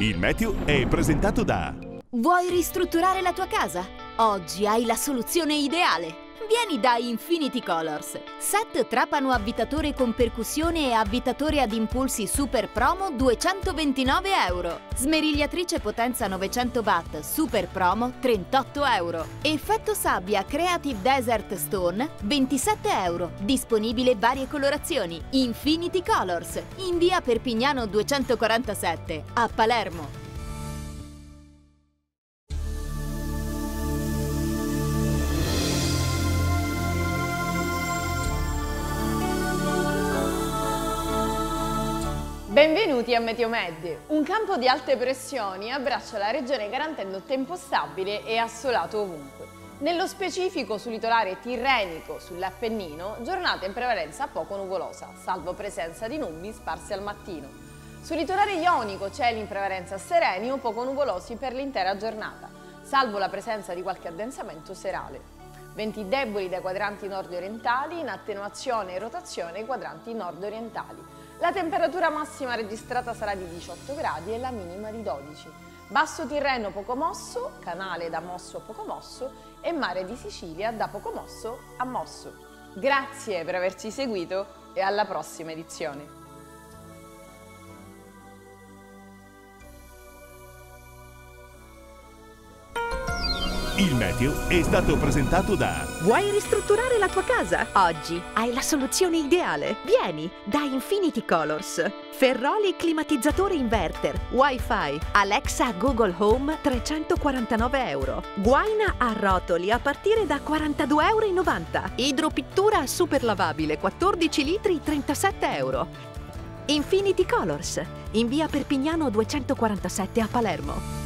Il meteo è presentato da Vuoi ristrutturare la tua casa? Oggi hai la soluzione ideale. Vieni da Infinity Colors. Set trapano avvitatore con percussione e avvitatore ad impulsi super promo 229 euro. Smerigliatrice potenza 900 watt super promo 38 euro. Effetto sabbia Creative Desert Stone 27 euro. Disponibile varie colorazioni. Infinity Colors. In via Perpignano 247 a Palermo. Benvenuti a Meteomed. Un campo di alte pressioni abbraccia la regione garantendo tempo stabile e assolato ovunque. Nello specifico sul litorale tirrenico, sull'Appennino, giornata in prevalenza poco nuvolosa, salvo presenza di nubi sparse al mattino. Sul litorale ionico cieli in prevalenza sereni o poco nuvolosi per l'intera giornata, salvo la presenza di qualche addensamento serale. Venti deboli dai quadranti nord-orientali, in attenuazione e rotazione ai quadranti nord-orientali. La temperatura massima registrata sarà di 18 gradi e la minima di 12. Basso Tirreno poco mosso, canale da mosso a poco mosso e mare di Sicilia da poco mosso a mosso. Grazie per averci seguito e alla prossima edizione. Il meteo è stato presentato da Vuoi ristrutturare la tua casa? Oggi hai la soluzione ideale. Vieni da Infinity Colors. Ferroli climatizzatore inverter, Wi-Fi, Alexa Google Home 349 euro. Guaina a rotoli a partire da 42,90 euro. Idropittura super lavabile 14 litri 37 euro. Infinity Colors, in via Perpignano 247 a Palermo.